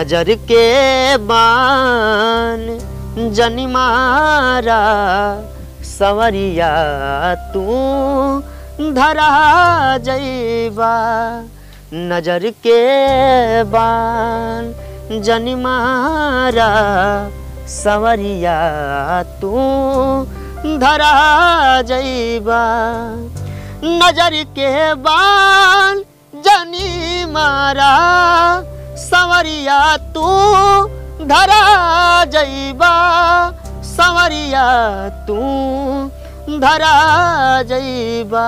नज़र के बान, जनी मारा सवरिया, तू धरा जैबा। नज़र के बान, जनी मारा सवरिया, तू धरा जैबा। नज़र के बान, जनी मारा सवरिया तू धरा जैबा सवरिया तू धरा जैबा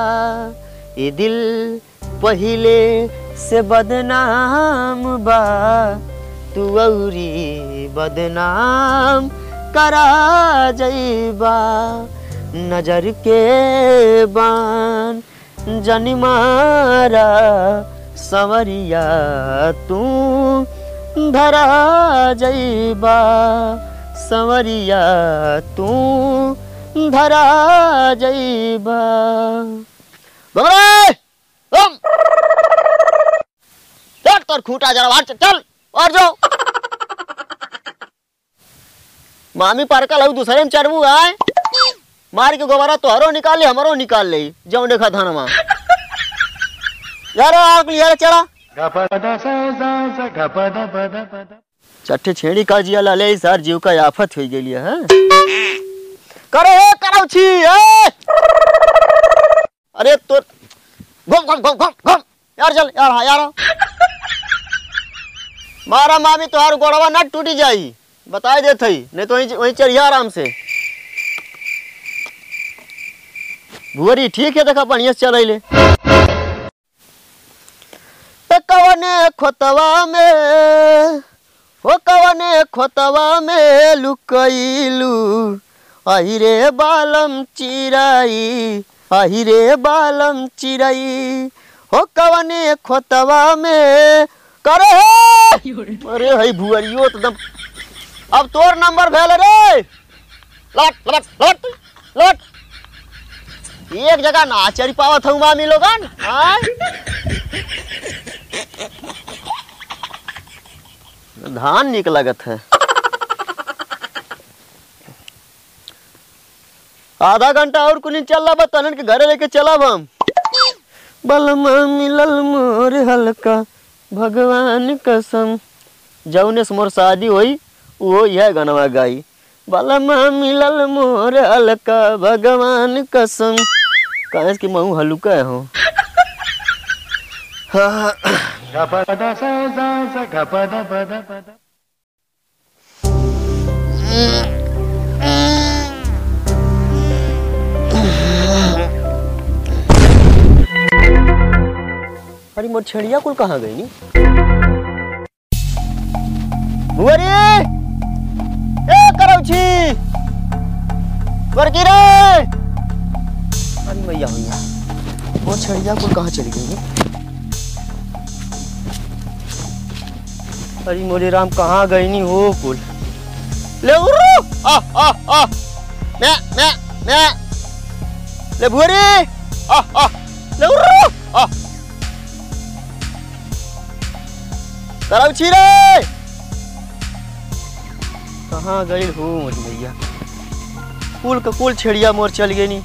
ये दिल पहिले से बदनाम बा, तू औरी बदनाम करा जैबा नज़र के बान जनी मारा सवरिया तू धरा जैबा। सवरिया तू धरा जैबा। चल तोर खूंटा जरा बाहर चल, और जाओ। मामी पार का लहू दूसरे में चढ़बू आए। मार के गोबरा तोहरो निकाल ले हमारो निकाल ले जाऊँ देखा थाना यार आग यार चला। चट्टे छेड़ी का जिया लाले सर जीव का आफत हो गई है करे हे कराउ छी ए अरे तो घुम घुम घुम घुम घुम। यार चल यार हाँ यार। मारा मामी तोहार गोड़वा ना टूटी जाई। बताए दे थई नहीं तो वहीं वहीं चढ़िया आराम से। भुअरी ठीक है देखा बढ़िया चल ले खोतवा में हो कवने खोतवा में लुकैलू अहि रे बालम चिराई अहि रे बालम चिराई। हो कवने खोतवा में, करे हे! अरे हई भुअरियो तो अब तोर नंबर भेल रे। लट लट लट लट। एक जगह ना चढ़ पावत हूँ मामी लोगन, आय। धान निक लगत है। आधा घंटा और कुनी चल रहा तनन के घरे लेके चलब हम। बलमा मिलल मोर हल्का भगवान कसम। जौने से मोर शादी हुई वो यह गनवा गाई। बलमा मिलल मोर हल्का भगवान कसम। कहे कि महू हल्का हो हाँ। अरे मोर छेड़िया कुल कहाँ गई नी? बुआरी! ए करौछी बरकी रे! अरे मैया मैया। मोर छेड़िया कुल कहाँ चली गई अरे मोरे राम कहाँ गई नी हो कुल ले उरु आ आ आ। मैं मैं मैं। ले बुआरी आ आ। ले उरु आ। रे कहाँ गई हो मोरी मैया? कुल का कुल छेड़िया मोर चल गई नी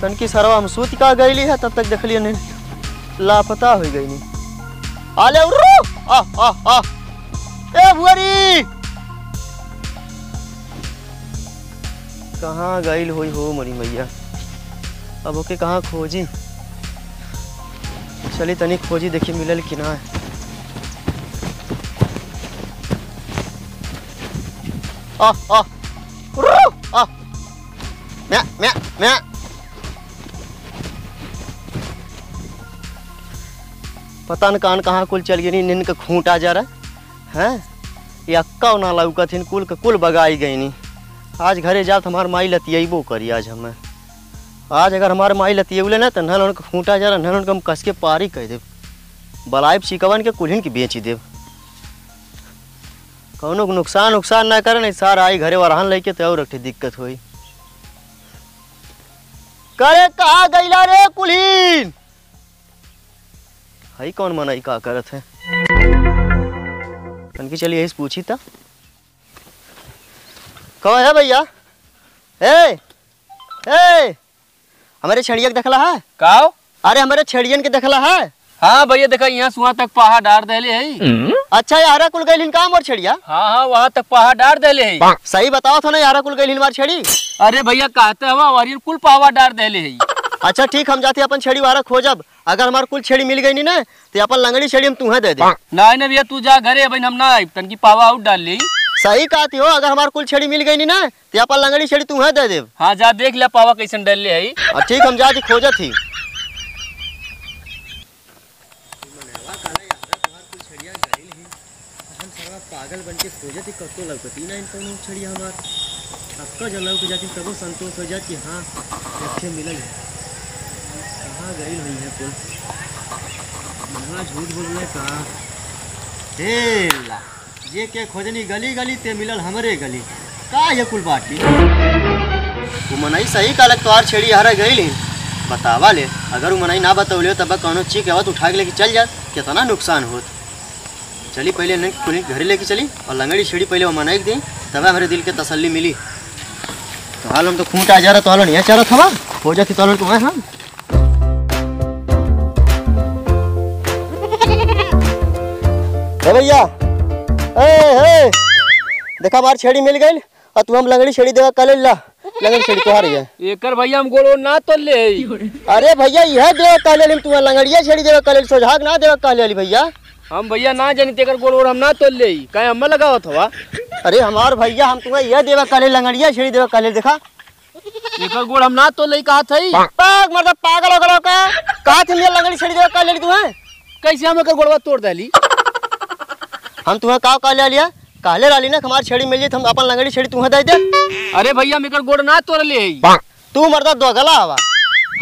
तनकी सरवा हम सूत का गईली है तब तक देखलिए नहीं। लापता हो गई नी आले आ आ आ ए बुआरी कहाँ गईल होई हो मोरी मैया? अब ओके कहाँ खोजी? चली तनी खोजी देखी मिलल कि ना? आ आ आ म्या म्या म्या। पता न कान कहाँ कुल चल गई निन का खूंटा जा रहा है? ये अक्का ना लौका थिन कुल का कुल बगाई गई नी आज घरे जाओ तो हमार माई लतियबो करी आज हमें। आज अगर हमारे माई लतियबले ना तो नल उनका खूंटा जा रहा नल उनका हम कस के पारी कह देव बलाइब चिकवन के कुल्हिन के बेच देव कौनो नुकसान नुकसान ना करे, नहीं सारा आई घरे वरहन लेके तो और दिक्कत हुई। करे कहा गईला रे? हई कौन मनाई का करत है? तनकी चलिए यही से पूछी था कौन है भैया? ए! ए! हमारे छड़िया के देखला है? काओ अरे हमारे छड़ियन के देखला है? हाँ भैया देखा यहाँ सुहा तक पहाड़ डार देले है। अच्छा यारा कुल गइल का मोर छड़िया? हाँ हाँ वहाँ तक पहाड़ डार देले है। सही बताओ तो ना यारा कुल मार छड़ी? अरे भैया कहते हवा वरियर कुल पहाड़ डार देले है। अच्छा ठीक हम जाते अपन छड़ी वारा खोजब। अगर हमार कुल छड़ी मिल गई नहीं ना तो अपन लंगड़ी छड़ी हम तुम्हें दे दे ना ना भैया तू जा घरे अभी हम ना आइब तनकी पावा आउट डाल ली। सही कहती हो अगर हमार कुल छड़ी मिल गई नहीं ना तो अपन लंगड़ी छड़ी तुम्हें दे दे हाँ जा देख लिया पावा कैसन डाल है और ठीक हम जाके खोजत ही पागल बन के खोजत ही कतो लौकती ना इनको छड़िया हमार अक्का जल लौक जाती तबो संतोष हो जाती हाँ अच्छे मिलल है कहाँ गई है कुल? महा झूठ बोल रहे कहाँ? ये के खोजनी गली गली ते मिलल हमरे गली? का ये कुल बाटी वो मनई सही कालक तोहार छेड़ी हरा गई बतावा ले, अगर वो मनई ना बतौले तब कौनो चीक आवत उठा के लेके चल जात कितना नुकसान होत। चली पहले न कुली घरे लेके चली, और लंगड़ी छेड़ी पहले वो मनई के दी, तब हमारे दिल के तसल्ली मिली। तो हाल हम तो खूंट आ जा रहा तो हाल नहीं चाह रहा था हो जाती तो तुम्हें हम। भैया। देखा बार छेड़ी मिल गई। और तू हम लंगड़ी छेड़ी देवा कल ला। लंगड़ी छेड़ी तुहार है। एकर भैया हम गोड़ो ना तो ले। अरे भैया यह देवा कल ली। तुम लंगड़िया छेड़ी देवा कल सोझाग ना देवा कल ली भैया। हम भैया ना जानी तेकर गोड़ो हम ना तो ले। कहे हम लगावत हवा। अरे हमार भैया हम तुम्हें यह देवा कल लंगड़िया छेड़ी देवा कल देखा। एकर गोड़ हम ना तो ले कहा थई पाग मतलब पागल हो गलो का कहा थी मेरा लंगड़ी छेड़ी देवा कल ली तुम्हें। कैसे हम एकर गोड़वा तोड़ देली? हम तुम्हें का कह लिया। कहले रही ना कि हमारी छेड़ी मिल जाए तो हम अपन लंगड़ी छेड़ी तुम्हें दे दे। अरे भैया हम एकर गोड़ ना तोड़ ले। तू मर्दा दोगला हवा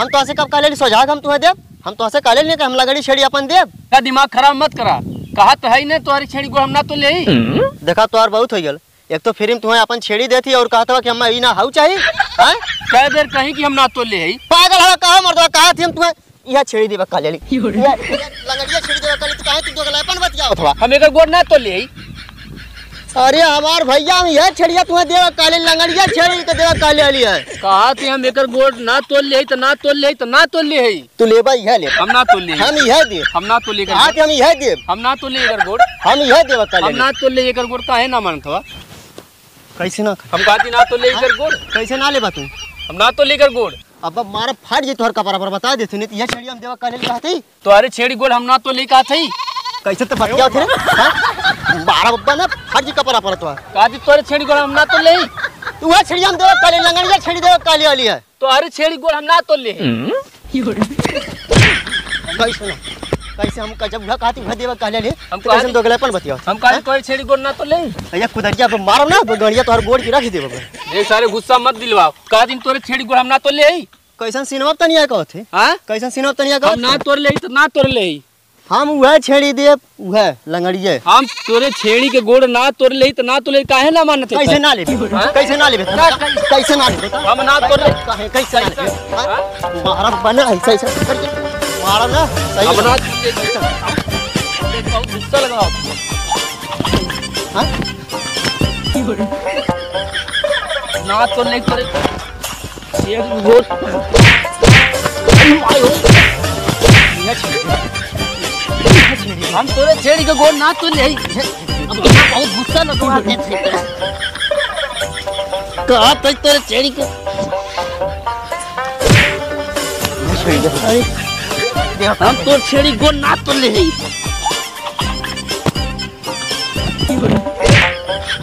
हम तो ऐसे कब कहले सोझाग हम तुम्हें देव। हम तो ऐसे कहले नहीं कि हम लंगड़ी छेड़ी अपन देव। का दिमाग खराब मत करा। कहा तो है नहीं तुम्हारी छेड़ी गोड़ हम ना तो ले। देखा तो बहुत हो गल एक तो फिर तुम्हें अपन छेड़ी देती और कहता कि हम ना हाउ चाहिए कह देर कहीं कि हम ना तो ले। पागल हवा कहा मर्दा कहा थी हम तुम्हें? यह छेड़ी देवा कह लेली यह- यह लंगड़िया छेड़ी देवा कह लेली तो काहे तू दोगला अपन बतिया अथवा हम एकर गोड़ ना तो ले अरे हमार भैया हम यह छेड़िया तुम्हें देवा कह लेली लंगड़िया छेड़ी के देवा कह लेली है कहा थे हम एकर गोड़ ना तो ले तो ना तो ले तो ना तो ले तू लेबा यह ले हम ना तो ले हम यह दे हम ना तो ले कहा थी हम यह दे हम ना तो ले एकर गोड़ हम यह देवा कह हम ना तो ले एकर गोड़ काहे ना मानत हवा कैसे ना हम कहती ना तो ले एकर गोड़ कैसे ना लेबा तू हम ना तो लेकर गोड़ अब अब मारा फाट जी तोहर कपड़ा पर बता देते नहीं तो यह छेड़ी हम देवा कह लेली तो अरे छेड़ी गोल हम ना तो ले कहा थी कैसे तो बतिया थे बारह बब्बा ना फाट जी कपड़ा पर तो कहा थी तोरे छेड़ी गोल हम ना तो ले तू वह छेड़ी हम देवा कहले लंगड़िया छेड़ी देवा कहले वाली है? तुम्हारे छेड़ी गोल हम ना तो ले कैसे ना कैसे हम जब उहा कहती उहा देवा कह लेली हम हम कैसे कहती- दोगलापन बतिया? हम कहा तोरे छेड़ी गोड़ ना तो ले। भैया कुदरिया पे मारो ना तो गड़िया तोहर गोड़ की रख देबो ये सारे गुस्सा मत दिलवाओ। कहा दिन तोरे छेड़ी गोड़ हम ना तो ले कैसन सिनवा तनिया कहत है? हाँ? कैसन सिनवा तनिया हम ना कहत तोड़ ले तो ना तोड़ ले हम वह छेड़ी देब वह लंगड़िए हम तोरे छेड़ी के गोड़ ना तोड़ ले तो ना तोड़ ले काहे ना मानत कैसे ना हाँ? कैसे ना लेबे? कैसे? ना लेबे? हम ना ले। काहे कैसे ना हाँ? मारा बना ऐसा ऐसा मारा ना सही है। बहुत गुस्सा लगाओ हाँ? ना तोड़ ले तोरे एक दे। छेड़ी हम तोरे छेड़ी के गोड़ ना तोड़ ले अब तो बहुत गुस्सा लगा देते कहा तक तेरे छेड़ी को यह दे। हम तोर छेड़ी गोड़ ना तोड़ ले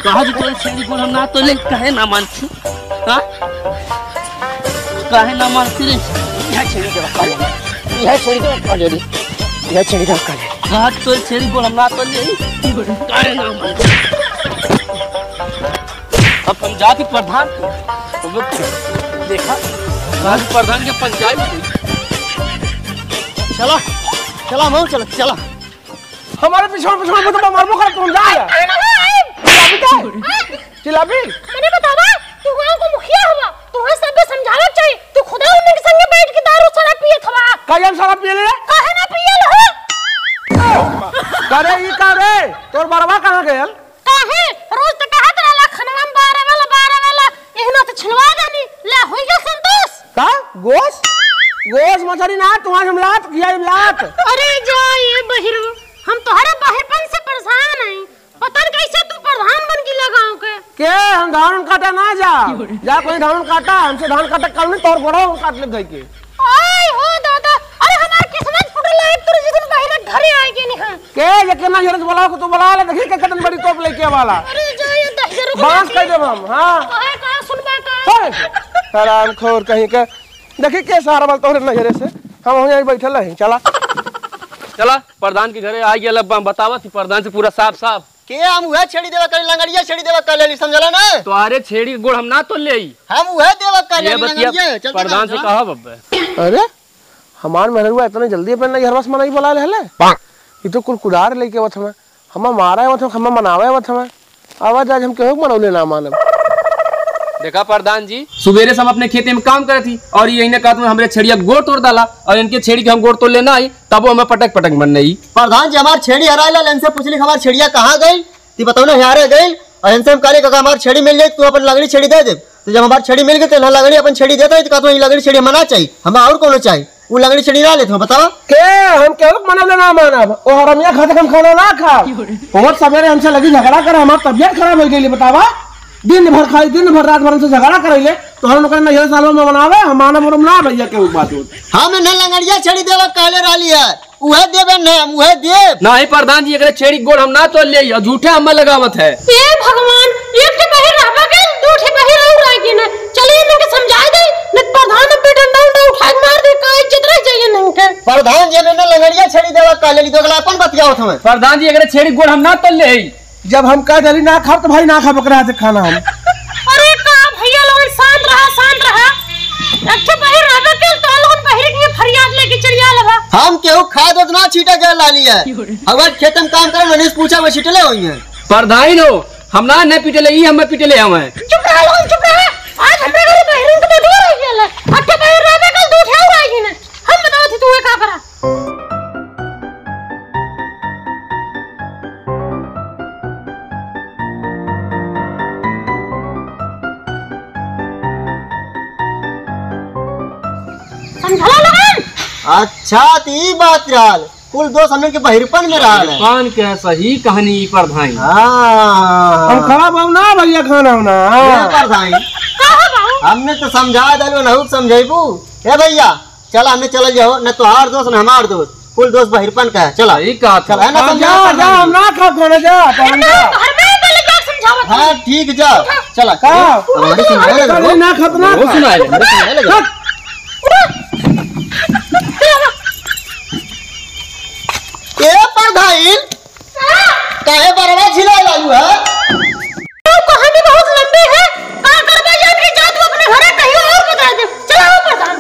कहा जी तोरे छेड़ी हम ना तोड़ ले काहे ना मानती? हाँ? काहे ना मानती रे? यह छेड़ी बका ले यह छेड़ी दे बका ले यह छेड़ी दे बका ले कहा तोरे छेड़ी हम ना तोड़ ले काहे ना मानती? अब हम जाति प्रधान तो देखा जाति प्रधान के पंचायत चला। चला मऊ चला चला। हमारे पिछड़ पिछड़ में तो मारबो कर तुम जा। चिल्लाबी लात किया लात अरे जा ये बहिर हम तोहरे बहिरपन से परेशान हैं। पता नहीं कैसे तू प्रधान बन गिला गाँव के के हम धान काटा ना जा। जा कोई धान काटा हमसे धान काटा कल नहीं तोर बड़ा काट ले गई के। आय हो दादा अरे हमार किस्मत फुटल है तू जिस दिन बहिर घरे आएगी नहीं? के ये केना ज़रूरत बोला को तू बोला ले देखी के कतन बड़ी तोप लेके वाला। अरे जा ये दहजर को बाँस कर देब हम हाँ। कहे का सुनबा का हराम खोर कहीं के। देखी के सारा बल तोहरे नजरे से। हम वहीं बैठल रही चला। चला प्रधान के घरे आ गया बतावा थी प्रधान से पूरा साफ़ साफ़ के हम उहे छेड़ी देवा कर लंगड़िया छेड़ी देवा कर लेली समझला ना? तुम्हारे छेड़ी के गोड़ हम ना तो ले हम उहे देवा कर लेली लंगड़िया चल प्रधान से कहा बब्बे। अरे हमार मेहरुआ इतने जल्दी अपन नहीं हरबस मनाई बोला ले हले? ये तो कुल कुदार लेके वथ में हम मारा है वथ हम मनावे वथ में आवाज़ आज हम केहू के मनौले ना मानब? देखा प्रधान जी। सवेरे से हम अपने खेते में काम करे थी और यही इन्हें कहा तुम हमारे छेड़िया गोड़ तोड़ डाला और इनके छेड़ी के हम गोड़ तोड़ लेना आई तब वो हमें पटक पटक मन नहीं प्रधान जी हमारे छेड़ी हराइला इनसे पूछली हमारे छेड़िया कहाँ गई? ती बताओ ना हारे गई? और इनसे हम काका हमार छेड़ी मिल जाए तू अपन लगड़ी छेड़ी दे दे। तो जब हमार छेड़ी मिल गई तो ना लगड़ी अपन छेड़ी देता है तो कहता हूँ लगड़ी छेड़ी हमारा चाहिए हमें और कोनो चाहिए? वो लगड़ी छेड़ी ना लेते हो बताओ। के? हम केहू के मनौले ना मानब ओ हरमिया खाते हम खाना ना खा बहुत सवेरे हमसे लगी झगड़ा करे हमार तबियत खराब हो गई बतावा। दिन भर खाई दिन भर रात भर हमसे झगड़ा करैले तो हम लोग नहीं सालों में मनावे हम मानब उनब ना भैया के बात हम ना लगड़िया छेड़ी देवा कहले रहली है। उहे देवे ना हम उहे देव नहीं प्रधान जी अगर छेड़ी गोड़ हम ना तोड़ ले और झूठे हमें लगावत है। ए भगवान एक के बहिर रहबा के दो ठे बहिर और आएगी ना। चलिए इनके समझा दे न प्रधान पे डंडा उठा के मार दे का इज़्ज़त रह जाइए नहीं प्रधान जी ने लगड़िया छेड़ी देवा कहले ली तो अगला अपन बतियाओ हमें। प्रधान जी अगर छेड़ी गोड़ हम ना तोड़ ले जब हम कह दली ना खाब तो भाई ना खा बकरा से खाना हम। अरे का भैया लोग शांत रहा शांत रहा। अच्छे बहिर रहबा के तो लोग बहिर के फरियाद लेके चलिया लगा हम केहू खाद उद ना छीटा गए लाली है। अगर खेत में काम करे मनीष पूछा वो छीटले हुई है? प्रधान हो हम ना नहीं पीटे ई हमें पीटे ले हमें चुप रहा लोग चुप रहा। आज हमरे घर बहिर के बधिया रह गेल अच्छे तो ई बात रहल कुल दोस्त हमने के बहिरपन में रहल है। पान के सही कहानी ई प्रधान। हाँ। हम खा पाऊ ना भैया खाना हम ना ये प्रधान? हमने तो समझा दिलो ना समझेबू। ए भैया चल हमने चल जाओ न तोहार दोस्त न हमार दोस्त। कुल दोस्त बहिरपन का है चला। सही कहा चल है ना हम समझा? जा जा हम ना खा खाना जा तो हम जा। हाँ ठीक जा। चला। का हमारी ना? तो ना सुनाए हमारी सुनाने लगो। ए प्रधान काहे बरवा झिला लालू है? कहानी बहुत लंबी है। का करबा जान की जात अपने घरे कहीं और बता दे। चलो प्रधान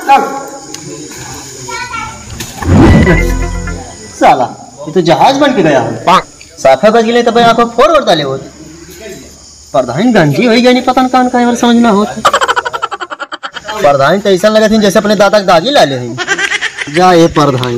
साला ये तो जहाज़ बन के गया है। साफे बज गए तब आँखों फोड़ ओड़ डाले होत। प्रधान गंजी हो गई नहीं पता न कान का समझना होत। प्रधान तो ऐसा लगे थे जैसे अपने दादा के दागी ला ले हैं। जा ये प्रधान।